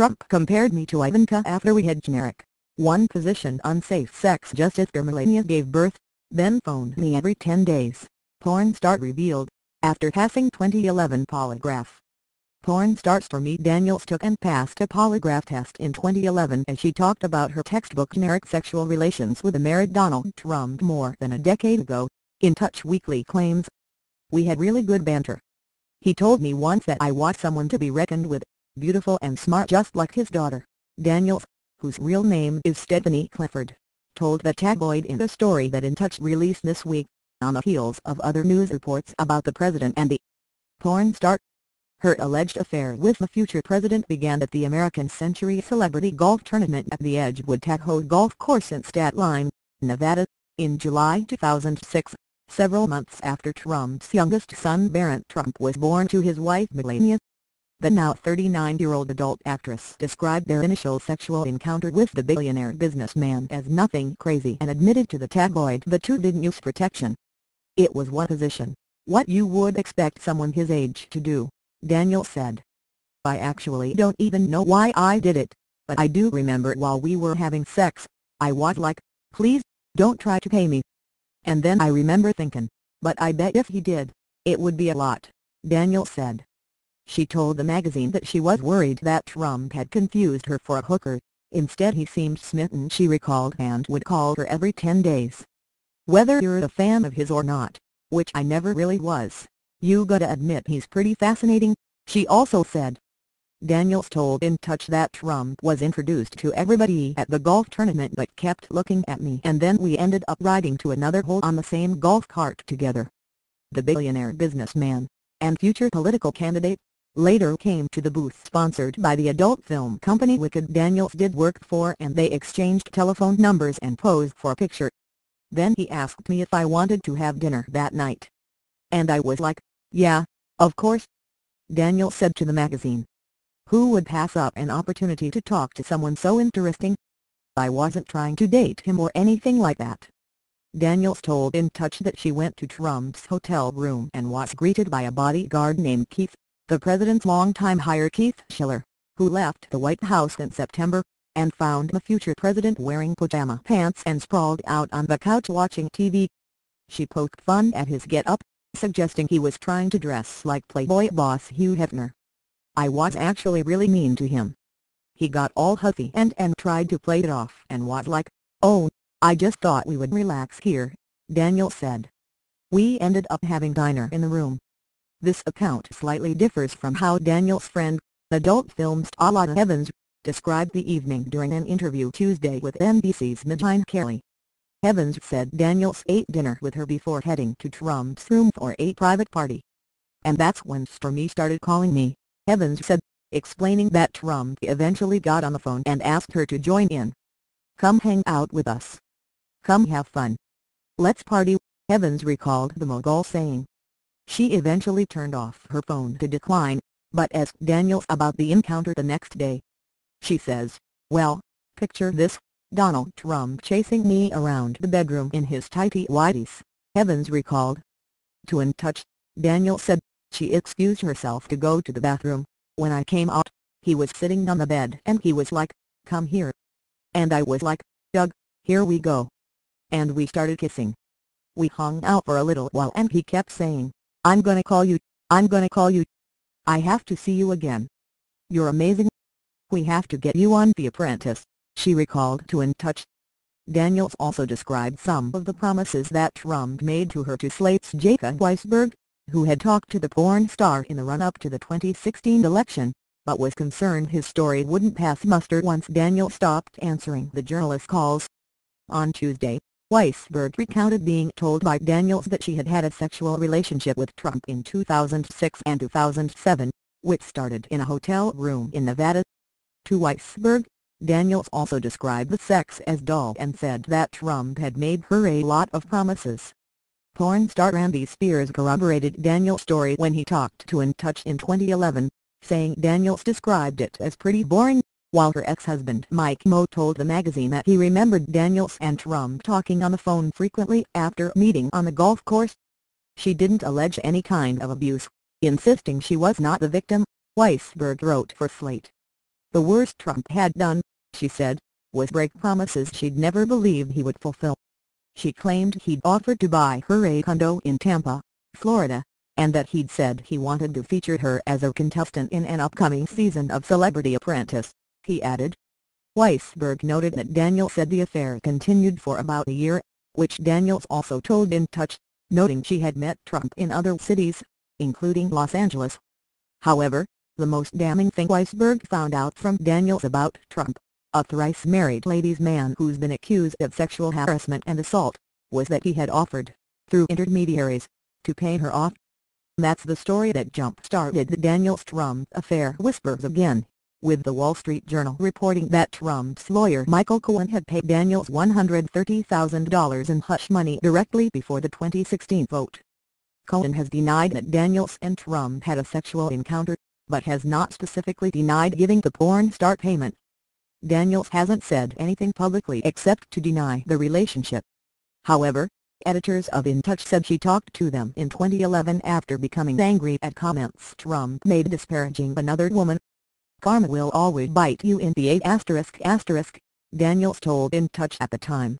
Trump compared me to Ivanka after we had generic, one position unsafe sex just after Melania gave birth, then phoned me every 10 days, porn star revealed, after passing 2011 polygraph. Porn star Stormy Daniels took and passed a polygraph test in 2011 as she talked about her textbook generic sexual relations with the married Donald Trump more than a decade ago, In Touch Weekly claims. We had really good banter. He told me once that I was someone to be reckoned with, beautiful and smart just like his daughter, Daniels, whose real name is Stephanie Clifford, told the tabloid in a story that In Touch released this week, on the heels of other news reports about the president and the porn star. Her alleged affair with the future president began at the American Century Celebrity Golf Tournament at the Edgewood Tahoe Golf Course in Stateline, Nevada, in July 2006 several months after Trump's youngest son Barron Trump was born to his wife Melania. The now 39-year-old adult actress described their initial sexual encounter with the billionaire businessman as nothing crazy and admitted to the tabloid the two didn't use protection. It was one position, what you would expect someone his age to do, Daniel said. I actually don't even know why I did it, but I do remember while we were having sex, I was like, please, don't try to pay me, and then I remember thinking, but I bet if he did, it would be a lot, Daniel said. She told the magazine that she was worried that Trump had confused her for a hooker, instead he seemed smitten she recalled and would call her every 10 days. Whether you're a fan of his or not, which I never really was, you gotta admit he's pretty fascinating, she also said. Daniels told In Touch that Trump was introduced to everybody at the golf tournament but kept looking at me and then we ended up riding to another hole on the same golf cart together. The billionaire businessman, and future political candidate, later came to the booth sponsored by the adult film company Wicked Daniels did work for and they exchanged telephone numbers and posed for a picture. Then he asked me if I wanted to have dinner that night. And I was like, yeah, of course. Daniel said to the magazine. Who would pass up an opportunity to talk to someone so interesting? I wasn't trying to date him or anything like that. Daniels told In Touch that she went to Trump's hotel room and was greeted by a bodyguard named Keith, the president's longtime hire Keith Schiller, who left the White House in September, and found the future president wearing pajama pants and sprawled out on the couch watching TV. She poked fun at his get-up, suggesting he was trying to dress like Playboy boss Hugh Hefner. I was actually really mean to him. He got all huffy and and tried to play it off and was like, oh, I just thought we would relax here, Daniel said. We ended up having dinner in the room. This account slightly differs from how Daniel's friend, adult film star Evans, described the evening during an interview Tuesday with NBC's Megyn Kelly. Evans said Daniels ate dinner with her before heading to Trump's room for a private party. And that's when Stormy started calling me. Evans said, explaining that Trump eventually got on the phone and asked her to join in. Come hang out with us. Come have fun. Let's party, Evans recalled the mogul saying. She eventually turned off her phone to decline, but asked Daniels about the encounter the next day. She says, well, picture this, Donald Trump chasing me around the bedroom in his tighty whities, Evans recalled. To In Touch, Daniel said, she excused herself to go to the bathroom. When I came out, he was sitting on the bed and he was like, come here. And I was like, Doug, here we go. And we started kissing. We hung out for a little while and he kept saying, I'm gonna call you, I'm gonna call you. I have to see you again. You're amazing. We have to get you on The Apprentice, she recalled to In Touch. Daniels also described some of the promises that Trump made to her to Slate's Jacob Weisberg, who had talked to the porn star in the run-up to the 2016 election, but was concerned his story wouldn't pass muster once Daniel stopped answering the journalist's calls. On Tuesday, Weisberg recounted being told by Daniels that she had had a sexual relationship with Trump in 2006 and 2007, which started in a hotel room in Nevada. To Weisberg, Daniels also described the sex as dull and said that Trump had made her a lot of promises. Porn star Randy Spears corroborated Daniel's story when he talked to In Touch in 2011, saying Daniels described it as pretty boring, while her ex-husband Mike Moz told the magazine that he remembered Daniels and Trump talking on the phone frequently after meeting on the golf course. She didn't allege any kind of abuse, insisting she was not the victim, Weisberg wrote for Slate. The worst Trump had done, she said, was break promises she'd never believed he would fulfill. She claimed he'd offered to buy her a condo in Tampa, Florida, and that he'd said he wanted to feature her as a contestant in an upcoming season of Celebrity Apprentice, he added. Weisberg noted that Daniels said the affair continued for about a year, which Daniels also told In Touch, noting she had met Trump in other cities, including Los Angeles. However, the most damning thing Weisberg found out from Daniels about Trump, a thrice-married ladies' man who's been accused of sexual harassment and assault, was that he had offered, through intermediaries, to pay her off. That's the story that jump-started the Daniels-Trump affair whispers again, with the Wall Street Journal reporting that Trump's lawyer Michael Cohen had paid Daniels $130,000 in hush money directly before the 2016 vote. Cohen has denied that Daniels and Trump had a sexual encounter, but has not specifically denied giving the porn star payment. Daniels hasn't said anything publicly except to deny the relationship. However, editors of In Touch said she talked to them in 2011 after becoming angry at comments Trump made disparaging another woman. Karma will always bite you in the 8 asterisk asterisk, Daniels told In Touch at the time.